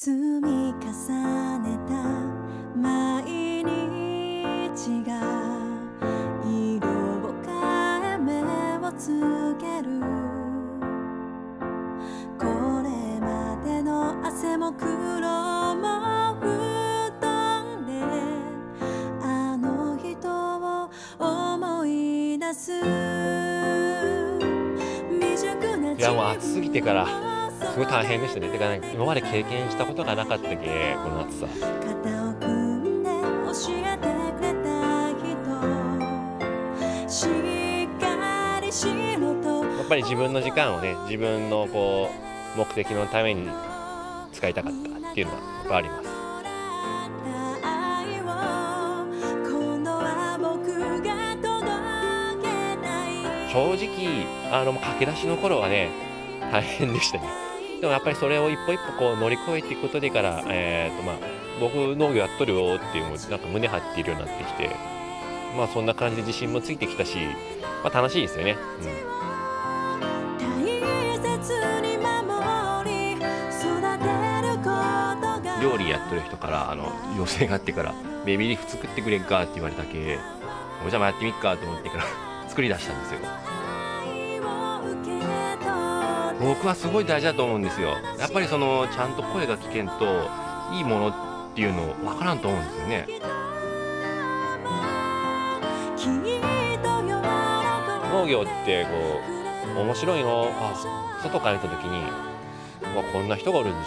積み重ねた毎日が色を変え目をつける。これまでの汗も苦労も吹っ飛んであの人を思い出す。未熟ないやもう暑すぎてから。すごい大変でしたね。てかね今まで経験したことがなかったけこの暑さ。やっぱり自分の時間をね自分のこう目的のために使いたかったっていうのがやっぱあります。正直あの駆け出しの頃はね大変でしたね。でもやっぱりそれを一歩一歩こう乗り越えていくことでから、えーとまあ、僕農業やっとるよっていうのもなんか胸張っているようになってきてまあそんな感じで自信もついてきたし、まあ、楽しいですよね、うん、料理やっとる人からあの要請があってから「ベビーリーフ作ってくれんか?」って言われたけ「おじゃまやってみっか」と思ってから作り出したんですよ僕はすごい大事だと思うんですよ。やっぱりそのちゃんと声が聞けんといいものっていうの分からんと思うんですよね。農業ってこう面白いの？あ外から見た時にうわこんな人がおるんじゃ。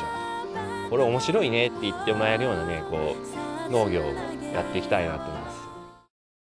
これ面白いねって言ってもらえるようなねこう農業をやっていきたいなと思います。